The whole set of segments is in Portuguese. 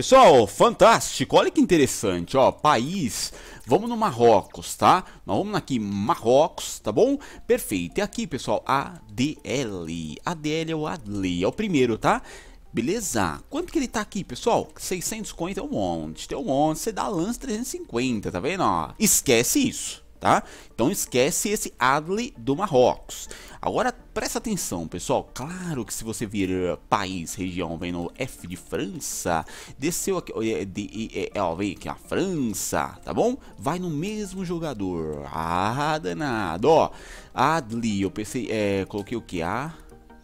Pessoal, fantástico, olha que interessante, ó, país, vamos no Marrocos, tá? Nós vamos aqui, Marrocos, tá bom? Perfeito, e aqui, pessoal, ADL, ADL é o Adli, é o primeiro, tá? Beleza, quanto que ele tá aqui, pessoal? 600 coins é um monte, tem um monte, você dá lance 350, tá vendo, ó? Esquece isso, tá? Então esquece esse Adli do Marrocos. Agora presta atenção, pessoal. Claro que se você vir país, região, vem no F de França, desceu aqui, de, ó, vem aqui a França, tá bom? Vai no mesmo jogador. Ah, danado, ó. Adli, eu pensei, é, coloquei o que? A,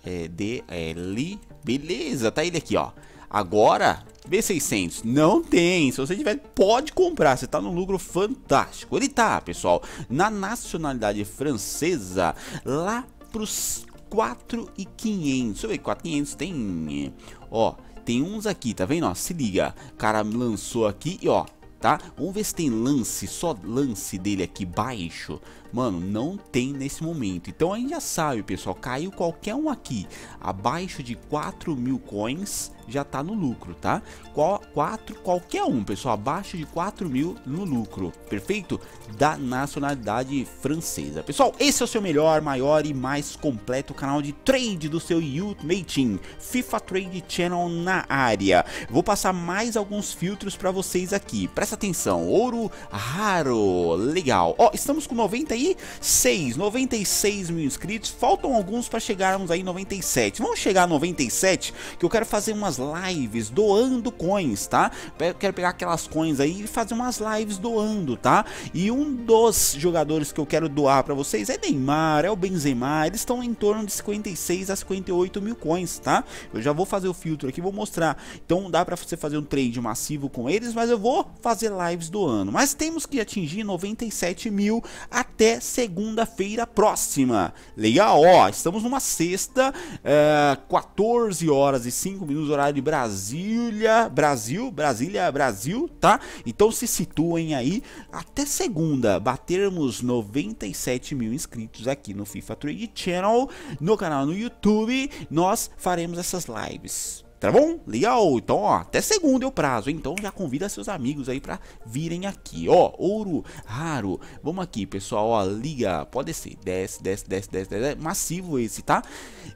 é, D, L, beleza, tá ele aqui, ó. Agora, B600 não tem. Se você tiver, pode comprar. Você tá num lucro fantástico. Ele tá, pessoal, na nacionalidade francesa, lá pros 4,500. Deixa eu ver, 4,500 tem... Ó, tem uns aqui, tá vendo? Ó, se liga. O cara lançou aqui e ó, tá? Vamos ver se tem lance, só lance dele aqui baixo. Mano, não tem nesse momento. Então a gente já sabe, pessoal, caiu qualquer um aqui abaixo de 4 mil coins, já tá no lucro, tá? Qual, 4, qualquer um, pessoal, abaixo de 4 mil no lucro, perfeito? Da nacionalidade francesa. Pessoal, esse é o seu melhor, maior e mais completo canal de trade do seu Ultimate Team, FIFA Trade Channel na área. Vou passar mais alguns filtros para vocês aqui. Presta atenção, ouro raro, legal. Ó, estamos com 96, 96 mil inscritos, faltam alguns para chegarmos aí 97. Vamos chegar a 97, que eu quero fazer umas lives doando coins, tá? quero pegar aquelas coins aí e fazer umas lives doando, tá? E um dos jogadores que eu quero doar para vocês é Neymar, é o Benzema, eles estão em torno de 56 a 58 mil coins, tá? Eu já vou fazer o filtro aqui, vou mostrar. Então dá para você fazer um trade massivo com eles, mas eu vou fazer lives doando. Mas temos que atingir 97 mil até segunda-feira próxima. Legal? Ó, estamos numa sexta, é, 14 horas e 5 minutos horário de Brasília, Brasil, Brasília, Brasil, tá? Então se situem aí até segunda, batermos 97 mil inscritos aqui no FIFA Trade Channel, no canal no YouTube, nós faremos essas lives. Tá bom? Legal? Então, ó, até segunda é o prazo? Então já convida seus amigos aí pra virem aqui, ó. Ouro raro. Vamos aqui, pessoal, ó. Liga, pode ser. Desce, desce, desce, desce, desce. Massivo esse, tá?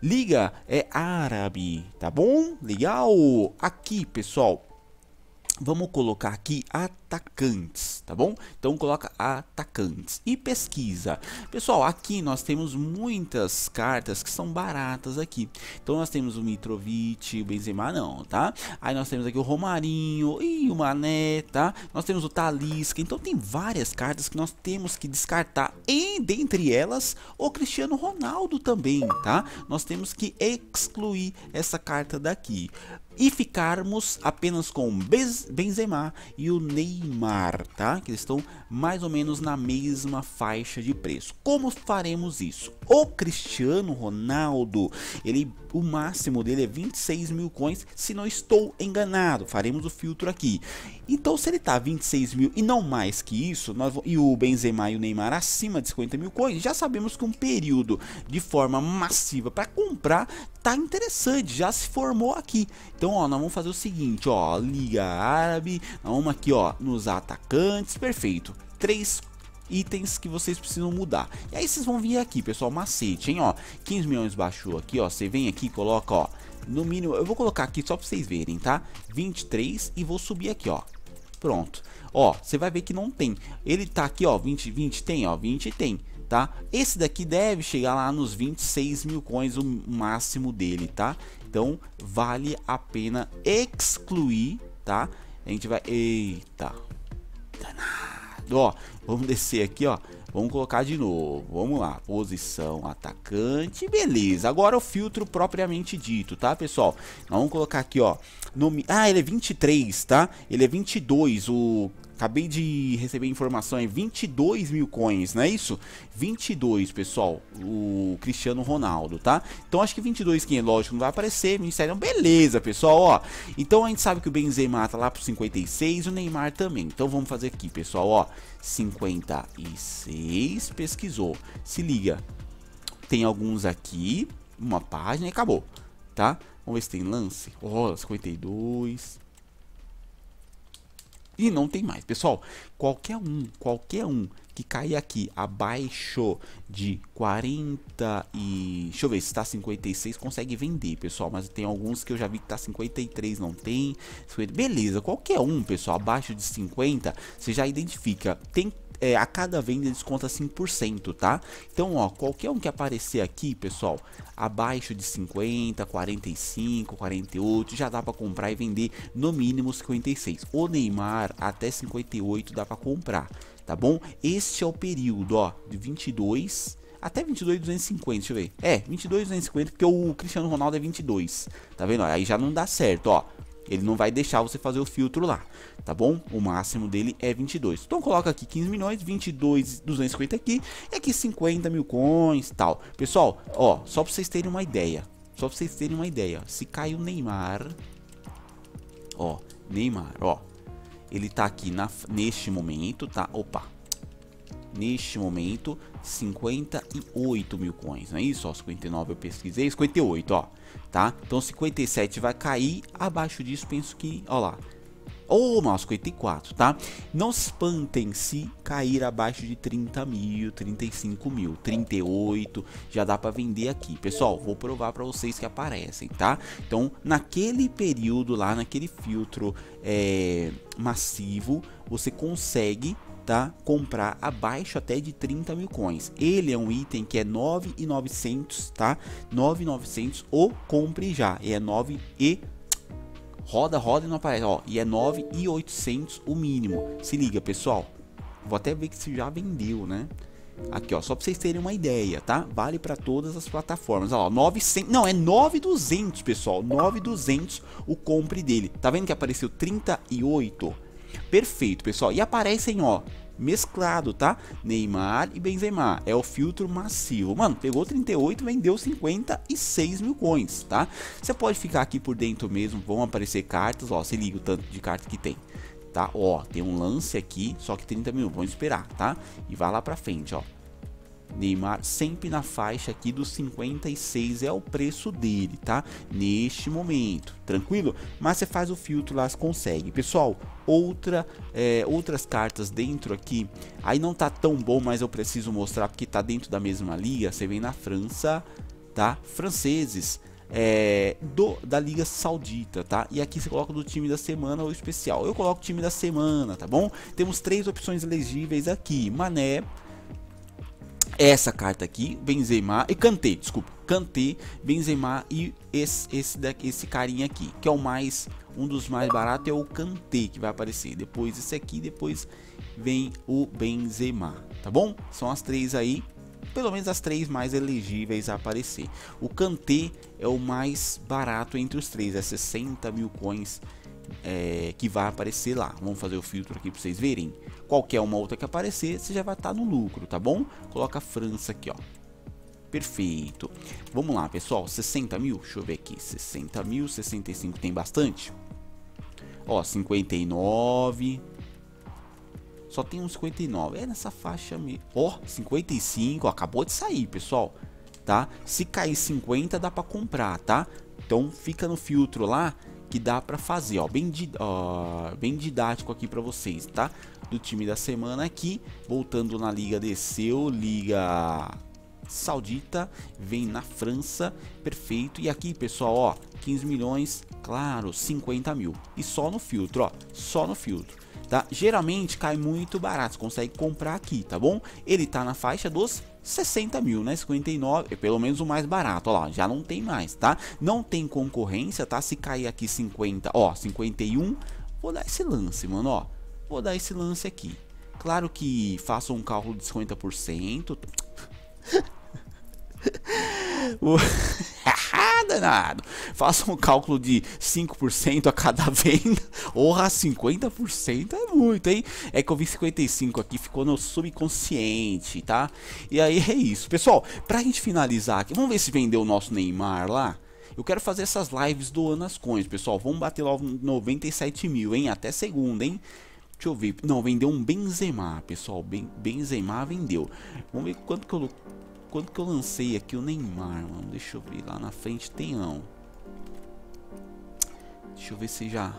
Liga é árabe, tá bom? Legal? Aqui, pessoal, Vamos colocar aqui atacantes, tá bom? Então coloca atacantes e pesquisa. Pessoal, aqui nós temos muitas cartas que são baratas aqui. Então nós temos o Mitrovic, o Benzema não, tá? Aí nós temos aqui o Romarinho e o Mané, tá? Nós temos o Talisca. Então tem várias cartas que nós temos que descartar. E dentre elas, o Cristiano Ronaldo também, tá? Nós temos que excluir essa carta daqui e ficarmos apenas com Benzema e o Neymar, tá? Que estão mais ou menos na mesma faixa de preço. Como faremos isso? O Cristiano Ronaldo, ele, o máximo dele é 26 mil coins, se não estou enganado. Faremos o filtro aqui. Então, se ele tá 26 mil e não mais que isso, nós, e o Benzema e o Neymar acima de 50 mil coins, já sabemos que um período de forma massiva para comprar tá interessante, já se formou aqui. Então, ó, nós vamos fazer o seguinte, ó, Liga Árabe, vamos aqui, ó, nos atacantes, perfeito. Três itens que vocês precisam mudar. E aí vocês vão vir aqui, pessoal, macete, hein, ó. 15 milhões baixou aqui, ó, você vem aqui e coloca, ó, no mínimo, eu vou colocar aqui só pra vocês verem, tá? 23 e vou subir aqui, ó. Pronto. Ó, você vai ver que não tem. Ele tá aqui, ó, 20, 20 tem, ó, 20 tem, tá? Esse daqui deve chegar lá nos 26 mil coins, o máximo dele, tá? Então, vale a pena excluir, tá? A gente vai... Eita. Danado. Ó, vamos descer aqui, ó. Vamos colocar de novo. Vamos lá. Posição atacante. Beleza. Agora o filtro propriamente dito, tá, pessoal? Vamos colocar aqui, ó. Nome... Ah, ele é 23, tá? Ele é 22. O Acabei de receber informação, é 22 mil coins, não é isso? 22, pessoal, o Cristiano Ronaldo, tá? Então acho que 22 quem é lógico não vai aparecer, Ministério, beleza, pessoal, ó. Então a gente sabe que o Benzema tá lá pro 56, o Neymar também. Então vamos fazer aqui, pessoal, ó. 56, pesquisou. Se liga, tem alguns aqui, uma página e acabou, tá? Vamos ver se tem lance. Ó, oh, 52... E não tem mais. Pessoal, qualquer um, qualquer um que cair aqui abaixo de 40 e... Deixa eu ver se está 56, consegue vender, pessoal. Mas tem alguns que eu já vi que está 53, não tem. 50... Beleza, qualquer um, pessoal, abaixo de 50, você já identifica. Tem é, a cada venda desconta 5%, tá? Então, ó, qualquer um que aparecer aqui, pessoal, abaixo de 50, 45, 48, já dá para comprar e vender no mínimo 56. O Neymar até 58 dá para comprar, tá bom? Este é o período, ó, de 22 até 22,250, deixa eu ver. É, 22,250 porque o Cristiano Ronaldo é 22. Tá vendo? Aí já não dá certo, ó. Ele não vai deixar você fazer o filtro lá, tá bom? O máximo dele é 22. Então coloca aqui 15 milhões, 22, 250 aqui, e aqui 50 mil coins tal. Pessoal, ó, só pra vocês terem uma ideia, só pra vocês terem uma ideia, se cai o Neymar, ó, Neymar, ó, ele tá aqui na, neste momento, tá? Opa, neste momento 58 mil coins, não é isso? Ó, 59 eu pesquisei, 58, ó tá? Então 57 vai cair, abaixo disso penso que, ó lá, ou oh, 54, tá? Não espantem se cair abaixo de 30 mil, 35 mil, 38, já dá para vender aqui. Pessoal, vou provar para vocês que aparecem, tá? Então, naquele período lá, naquele filtro é, massivo, você consegue tá? Comprar abaixo até de 30 mil coins. Ele é um item que é 9,900, tá? 9,900 ou compre já. E é 9 e roda, roda e não aparece, ó. E é 9,800 o mínimo. Se liga, pessoal. Vou até ver que se já vendeu, né? Aqui, ó, só para vocês terem uma ideia, tá? Vale para todas as plataformas. Ó, 900, não, é 9200, pessoal. 9200 o compre dele. Tá vendo que apareceu 38? Perfeito, pessoal. E aparecem, ó, mesclado, tá? Neymar e Benzema. É o filtro massivo. Mano, pegou 38, vendeu 56 mil coins, tá? Você pode ficar aqui por dentro mesmo, vão aparecer cartas, ó, se liga o tanto de cartas que tem. Tá, ó, tem um lance aqui, só que 30 mil, vamos esperar, tá? E vai lá pra frente, ó. Neymar sempre na faixa aqui dos 56 é o preço dele, tá? Neste momento, tranquilo? Mas você faz o filtro lá, consegue. Pessoal, outra, é, outras cartas dentro aqui, aí não tá tão bom, mas eu preciso mostrar porque tá dentro da mesma liga. Você vem na França, tá? Franceses. É, do, da Liga Saudita, tá? E aqui você coloca do time da semana ou especial. Eu coloco time da semana, tá bom? Temos três opções elegíveis aqui: Mané, essa carta aqui, Benzema e Kanté, desculpa, Kanté, Benzema e esse esse daqui, esse carinha aqui, que é o mais um dos mais baratos é o Kanté que vai aparecer. Depois esse aqui, depois vem o Benzema, tá bom? São as três aí, pelo menos as três mais elegíveis a aparecer. O Kanté é o mais barato entre os três, é 60 mil coins é, que vai aparecer lá. Vamos fazer o filtro aqui para vocês verem. Qualquer uma outra que aparecer, você já vai estar tá no lucro, tá bom? Coloca a França aqui, ó. Perfeito. Vamos lá, pessoal. 60 mil? Deixa eu ver aqui. 60 mil, 65 tem bastante. Ó, 59. Só tem uns 59. É nessa faixa mesmo. Ó, 55. Ó, acabou de sair, pessoal. Tá? Se cair 50, dá pra comprar, tá? Então fica no filtro lá que dá para fazer, ó, bem, ó, bem didático aqui para vocês, tá? Do time da semana aqui, voltando na Liga desceu, Liga Saudita, vem na França, perfeito. E aqui, pessoal, ó, 15 milhões, claro, 50 mil. E só no filtro, ó, só no filtro. Tá? Geralmente cai muito barato, você consegue comprar aqui, tá bom? Ele tá na faixa dos 60 mil, né? 59, é pelo menos o mais barato, ó lá, já não tem mais, tá? Não tem concorrência, tá? Se cair aqui 50, ó, 51, vou dar esse lance, mano, ó. Vou dar esse lance aqui. Claro que faço um cálculo de 50%. danado. Faça um cálculo de 5% a cada venda. Orra, 50% é muito, hein? É que eu vi 55 aqui, ficou no subconsciente, tá? E aí é isso. Pessoal, pra gente finalizar aqui, vamos ver se vendeu o nosso Neymar lá. Eu quero fazer essas lives doando as coins, pessoal. Vamos bater logo 97 mil, hein? Até segunda, hein? Deixa eu ver. Não, vendeu um Benzema, pessoal. Ben, Benzema vendeu. Vamos ver quanto que eu quando que eu lancei aqui o Neymar, mano? Deixa eu ver. Lá na frente tem não. Deixa eu ver se já...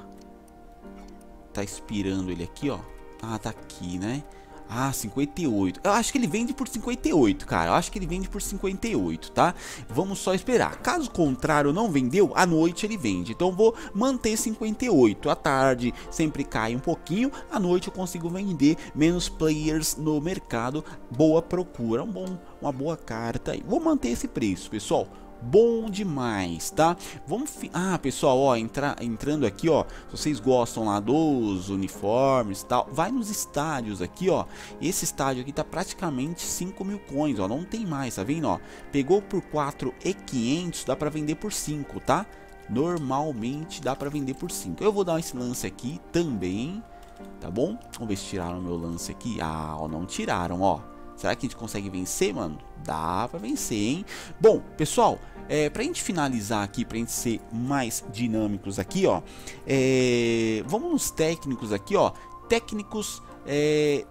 tá expirando ele aqui, ó. Ah, tá aqui, né? Ah, 58. Eu acho que ele vende por 58, cara. Eu acho que ele vende por 58, tá? Vamos só esperar. Caso contrário, não vendeu, à noite ele vende. Então vou manter 58. À tarde sempre cai um pouquinho. À noite eu consigo vender menos players no mercado. Boa procura, um bom, uma boa carta. Vou manter esse preço, pessoal bom demais, tá? Vamos Ah, pessoal, ó, entra... entrando aqui, ó, se vocês gostam lá dos uniformes tal, vai nos estádios aqui, ó. Esse estádio aqui tá praticamente 5 mil coins, ó, não tem mais, tá vendo, ó? Pegou por 4 e 500, dá pra vender por 5, tá? Normalmente dá pra vender por 5. Eu vou dar esse lance aqui também, tá bom? Vamos ver se tiraram meu lance aqui. Ah, ó, não tiraram, ó. Será que a gente consegue vencer, mano? Dá pra vencer, hein? Bom, pessoal, é, pra gente finalizar aqui, pra gente ser mais dinâmicos aqui, ó. É, vamos nos técnicos aqui, ó. Técnicos, é,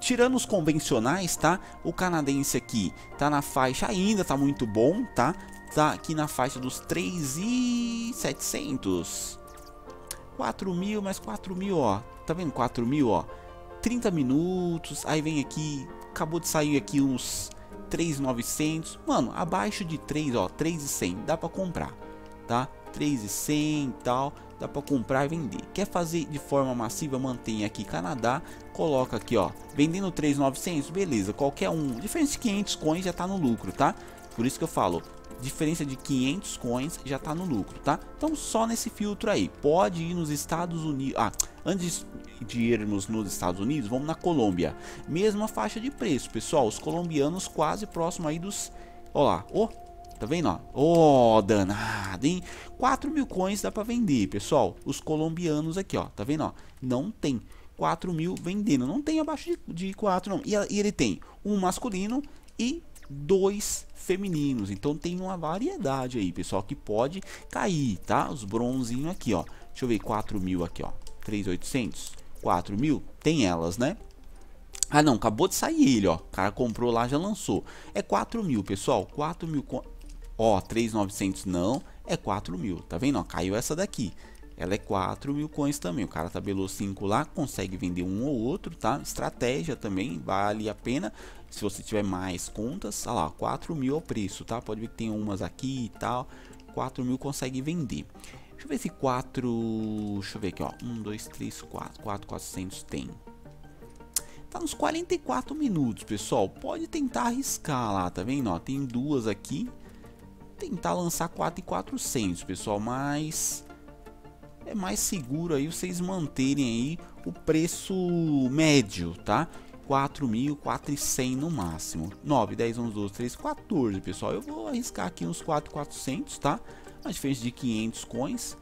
tirando os convencionais, tá? O canadense aqui tá na faixa ainda, tá muito bom, tá? Tá aqui na faixa dos 3,700. 4 mil mais 4 mil, ó. Tá vendo? 4 mil, ó. 30 minutos, aí vem aqui acabou de sair aqui uns 3,900. Mano, abaixo de 3, ó, 3,100 dá para comprar, tá? 3,100 e tal, dá para comprar e vender. Quer fazer de forma massiva, mantém aqui Canadá, coloca aqui, ó, vendendo 3,900, beleza, qualquer um, diferença de 500 coins já tá no lucro, tá? Por isso que eu falo, diferença de 500 coins já tá no lucro, tá? Então só nesse filtro aí, pode ir nos Estados Unidos, ah, antes de irmos nos Estados Unidos, vamos na Colômbia. Mesma faixa de preço, pessoal. Os colombianos quase próximo aí dos... Olha lá, oh, tá vendo, ó? Oh, danado, hein? 4 mil coins dá pra vender, pessoal. Os colombianos aqui, ó, tá vendo, ó? Não tem 4 mil vendendo, não tem abaixo de, de 4 não. E, e ele tem um masculino e dois femininos. Então tem uma variedade aí, pessoal, que pode cair, tá? Os bronzinhos aqui, ó. Deixa eu ver, 4 mil aqui, ó. 3.800. 4 mil? Tem elas, né? Ah, não, acabou de sair ele, ó. O cara comprou lá, já lançou. É 4 mil, pessoal. 4 mil. Ó, 3,900 não. É 4 mil. Tá vendo? Ó, caiu essa daqui. Ela é 4 mil coins também. O cara tabelou 5 lá, consegue vender um ou outro, tá? Estratégia também, vale a pena. Se você tiver mais contas, olha lá, 4 mil é o preço, tá? Pode ver que tem umas aqui e tal. 4 mil consegue vender. Deixa eu ver se 4... Deixa eu ver aqui, ó. 1, 2, 3, 4. 4, 400 tem. Tá nos 44 minutos, pessoal. Pode tentar arriscar lá, tá vendo? Ó, tem duas aqui. Tentar lançar 4 e 400, pessoal. Mas... É mais seguro aí vocês manterem aí o preço médio, tá? 4 mil, 4,100 no máximo. 9, 10, 11, 12, 13, 14, pessoal. Eu vou arriscar aqui uns 4,400, tá? A diferença de 500 coins.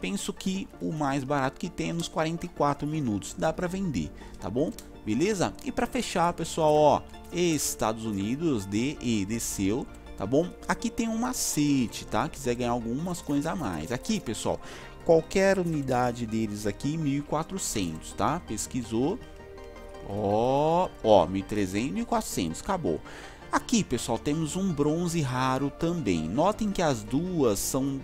Penso que o mais barato que tem é nos 44 minutos, dá para vender, tá bom? Beleza? E para fechar, pessoal, ó, Estados Unidos de e desceu, tá bom? Aqui tem um macete, tá? Quiser ganhar algumas coisas a mais. Aqui, pessoal, qualquer unidade deles aqui 1400, tá? Pesquisou. Ó, ó, 1300, 1400, acabou. Aqui, pessoal, temos um bronze raro também. Notem que as duas são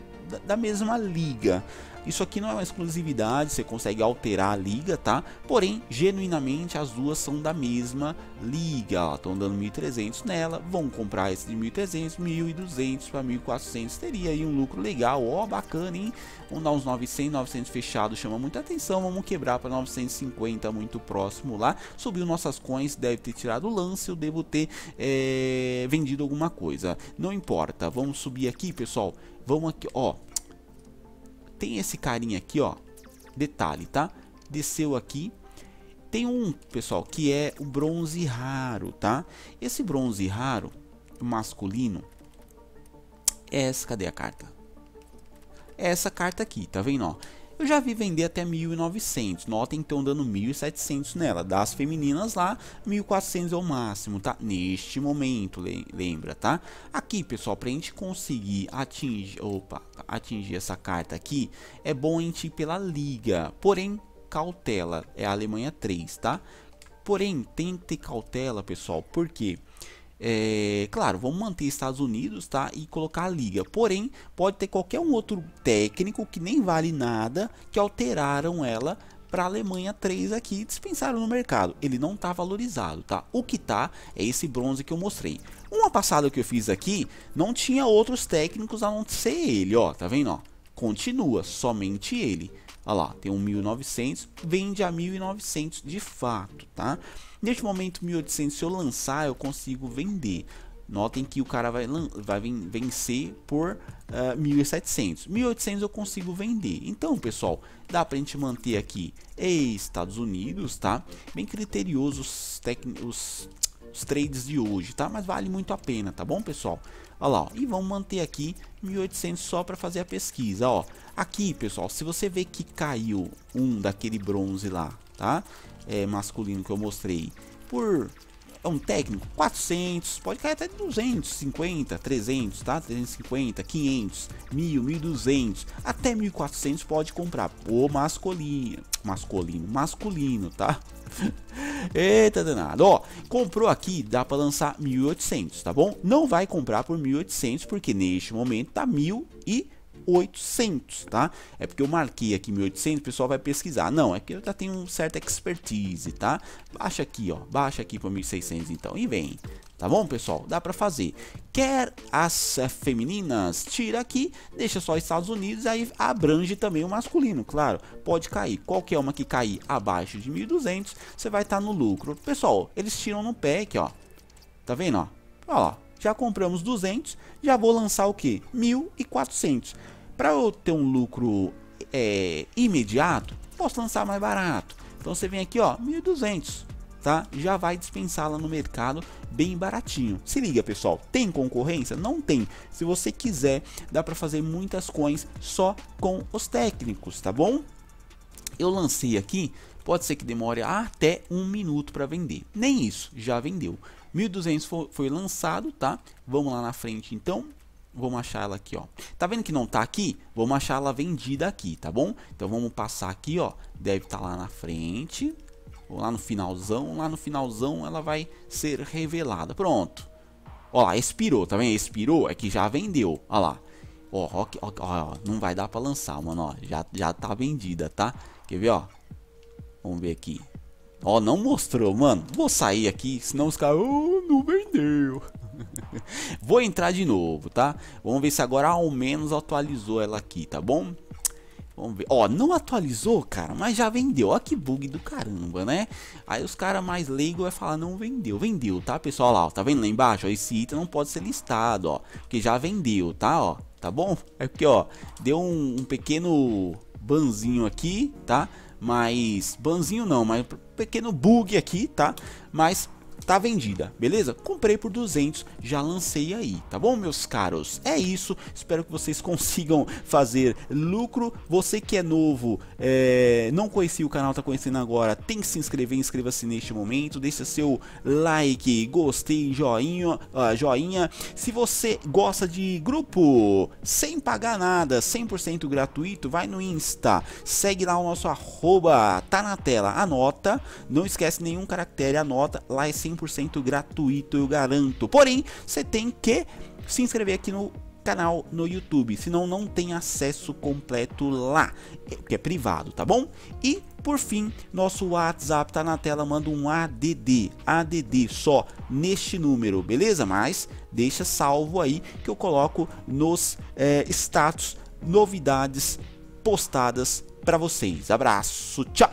da mesma liga. Isso aqui não é uma exclusividade, você consegue alterar a liga, tá? Porém, genuinamente as duas são da mesma liga. Estão dando 1.300 nela, vão comprar esse de 1.300, 1.200 para 1.400. Teria aí um lucro legal, ó, bacana, hein? Vamos dar uns 900, 900 fechados, chama muita atenção. Vamos quebrar para 950, muito próximo lá. Subiu nossas coins, deve ter tirado o lance, eu devo ter é, vendido alguma coisa. Não importa, vamos subir aqui, pessoal. Vamos aqui, ó tem esse carinha aqui, ó. Detalhe, tá? Desceu aqui. Tem um, pessoal, que é o bronze raro, tá? Esse bronze raro, masculino, é essa, cadê a carta? É essa carta aqui, tá vendo, ó? Eu já vi vender até 1.900. Notem que estão dando 1.700 nela. Das femininas lá, 1.400 é o máximo, tá? Neste momento, lembra, tá? Aqui, pessoal, pra gente conseguir atingir, opa, atingir essa carta aqui, é bom a gente ir pela liga. Porém, cautela, é a Alemanha 3, tá? Porém, tem que ter cautela, pessoal, porque... quê? É, claro, vamos manter Estados Unidos, tá? E colocar a liga. Porém, pode ter qualquer um outro técnico que nem vale nada que alteraram ela para Alemanha 3 aqui, dispensaram no mercado. Ele não está valorizado, tá? O que tá é esse bronze que eu mostrei. Uma passada que eu fiz aqui, não tinha outros técnicos a não ser ele, ó, tá vendo, ó? Continua, somente ele. Olha lá, tem um 1900, vende a 1900 de fato, tá? Neste momento 1800, se eu lançar, eu consigo vender. Notem que o cara vai, vai vencer por uh, 1.700. 1.800 eu consigo vender. Então, pessoal, dá pra gente manter aqui Estados Unidos, tá? Bem criterioso os, os, os trades de hoje, tá? Mas vale muito a pena, tá bom, pessoal? Olha lá, ó. e vamos manter aqui 1.800 só para fazer a pesquisa, ó. Aqui, pessoal, se você vê que caiu um daquele bronze lá, tá? É, masculino que eu mostrei, por é um técnico, 400, pode cair até 250, 300, tá? 350, 500, 1000, 1200, até 1400 pode comprar. O masculino, masculino, masculino, tá? Eita danado, ó, comprou aqui, dá para lançar 1800, tá bom? Não vai comprar por 1800 porque neste momento tá 1000 e 1800, tá? É porque eu marquei aqui 1800, o pessoal vai pesquisar. Não, é que eu já tenho certa expertise, tá? Baixa aqui, ó, baixa aqui para 1600 então e vem. Tá bom, pessoal? Dá para fazer. Quer as uh, femininas? Tira aqui, deixa só Estados Unidos, aí abrange também o masculino, claro. Pode cair. Qualquer uma que cair abaixo de 1.200, você vai estar tá no lucro. Pessoal, eles tiram no pack, ó. Tá vendo, ó? Ó, já compramos 200, já vou lançar o que? 1.400. Para eu ter um lucro é, imediato, posso lançar mais barato. Então você vem aqui, ó, 1.200, tá? Já vai dispensá-la no mercado bem baratinho. Se liga, pessoal, tem concorrência? Não tem. Se você quiser, dá para fazer muitas coins só com os técnicos, tá bom? Eu lancei aqui, pode ser que demore até um minuto para vender. Nem isso, já vendeu. 1.200 foi, lançado, tá? Vamos lá na frente, então. Vamos achar ela aqui, ó. Tá vendo que não tá aqui? Vamos achar ela vendida aqui, tá bom? Então vamos passar aqui, ó. Deve estar tá lá na frente. Lá no finalzão. Lá no finalzão ela vai ser revelada. Pronto. Ó lá, expirou, tá vendo? Expirou é que já vendeu. Ó lá. Ó, ó, ó, ó, não vai dar pra lançar, mano, ó. Já, já tá vendida, tá? Quer ver, ó? Vamos ver aqui. Ó, não mostrou, mano. Vou sair aqui, senão os caras... Oh, não vendeu. Vou entrar de novo, tá? Vamos ver se agora ao menos atualizou ela aqui, tá bom? Vamos ver. Ó, não atualizou, cara, mas já vendeu. Ó que bug do caramba, né? Aí os caras mais leigos vai falar, não vendeu. Vendeu, tá, pessoal? Lá, ó, tá vendo lá embaixo? Ó, esse item não pode ser listado, ó. Porque já vendeu, tá, ó. Tá bom? É porque, ó, deu um, um pequeno banzinho aqui, tá? Mas, banzinho não, mas pequeno bug aqui, tá? Mas tá vendida, beleza? Comprei por 200, já lancei aí, tá bom, meus caros? É isso, espero que vocês consigam fazer lucro. Você que é novo, é, não conhecia o canal, tá conhecendo agora, tem que se inscrever, inscreva-se neste momento, deixa seu like, gostei, joinha, uh, joinha. Se você gosta de grupo, sem pagar nada, 100% gratuito, vai no Insta, segue lá o nosso arroba, tá na tela, anota, não esquece nenhum caractere, anota, lá é 100% gratuito, eu garanto. Porém, você tem que se inscrever aqui no canal no YouTube, senão não tem acesso completo lá, que é privado, tá bom? E por fim, nosso WhatsApp tá na tela, manda um ADD, ADD só neste número, beleza? Mas deixa salvo aí que eu coloco nos é, status novidades postadas para vocês. Abraço, tchau.